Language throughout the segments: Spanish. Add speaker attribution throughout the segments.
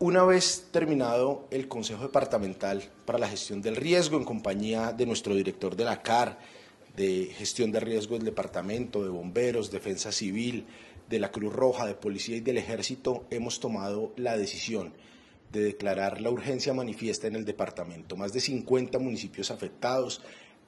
Speaker 1: Una vez terminado el Consejo Departamental para la Gestión del Riesgo, en compañía de nuestro director de la CAR, de Gestión de Riesgo del Departamento, de Bomberos, Defensa Civil, de la Cruz Roja, de Policía y del Ejército, hemos tomado la decisión de declarar la urgencia manifiesta en el departamento. Más de 50 municipios afectados,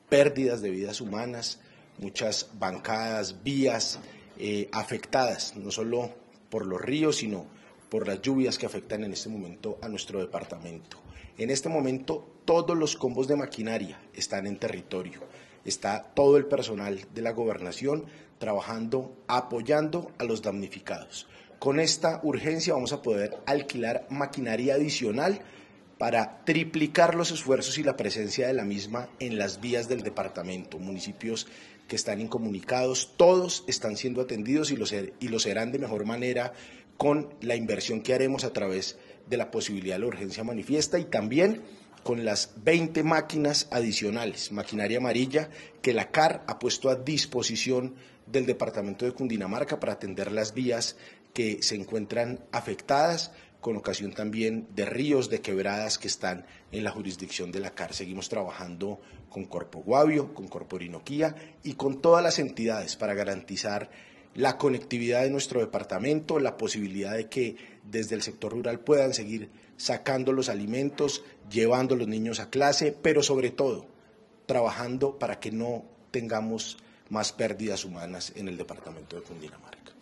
Speaker 1: pérdidas de vidas humanas, muchas bancadas, vías eh, afectadas, no solo por los ríos, sino por las lluvias que afectan en este momento a nuestro departamento. En este momento todos los combos de maquinaria están en territorio. Está todo el personal de la gobernación trabajando, apoyando a los damnificados. Con esta urgencia vamos a poder alquilar maquinaria adicional para triplicar los esfuerzos y la presencia de la misma en las vías del departamento. Municipios que están incomunicados, todos están siendo atendidos y lo, y lo serán de mejor manera con la inversión que haremos a través de la posibilidad de la urgencia manifiesta y también con las 20 máquinas adicionales, maquinaria amarilla, que la CAR ha puesto a disposición del Departamento de Cundinamarca para atender las vías que se encuentran afectadas, con ocasión también de ríos, de quebradas que están en la jurisdicción de la CAR. Seguimos trabajando con Corpo Guavio, con Corpo Orinoquía y con todas las entidades para garantizar la conectividad de nuestro departamento, la posibilidad de que desde el sector rural puedan seguir sacando los alimentos, llevando a los niños a clase, pero sobre todo trabajando para que no tengamos más pérdidas humanas en el departamento de Cundinamarca.